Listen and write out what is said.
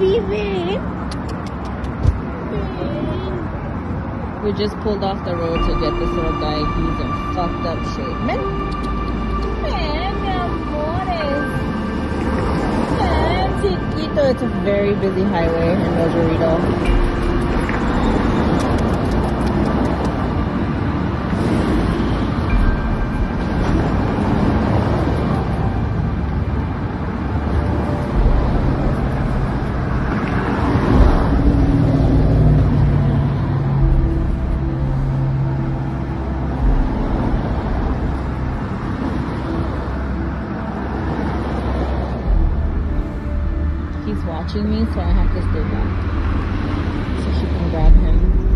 We just pulled off the road to get this little guy. He's in fucked up shape. Man, man. Man, chiquito. It's a very busy highway in Rosarito. watching me, so I have to stay back so she can grab him.